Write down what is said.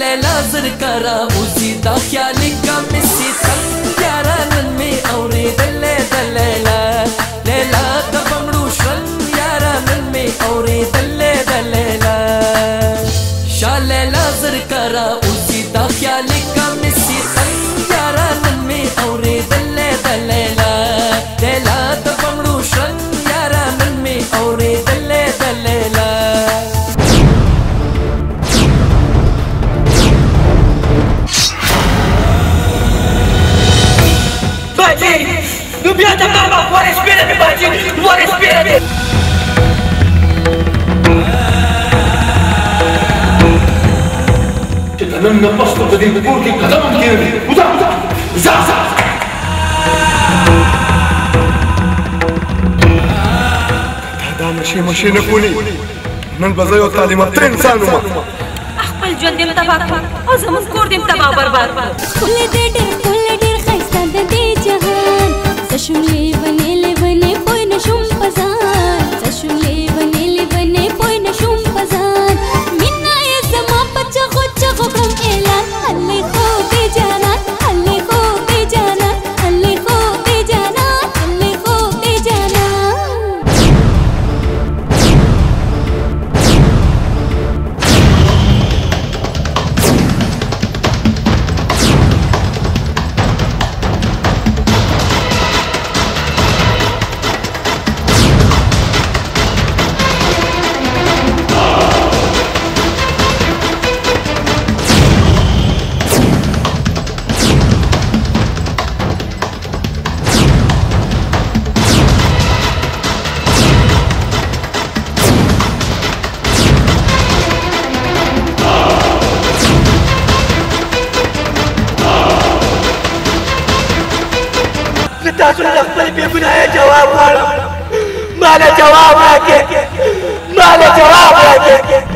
ले लाजर करा उसी का ख्याल का मिसी सब प्यारा नन्मे और दले दले ¡No respires! تمام نبسطه بدي بقول كيف قدم كيف وزع وزع وزع وزع ماشي ماشي نه کولی نن به زه یو تعلیماتي انسان وم خپل ژوند دې تباه کړ او زموږ کور دې تباه برباد کړ تاسو د خپل بې ګناه جواب غواړم ما له جواب راکړې ما له جواب راکړې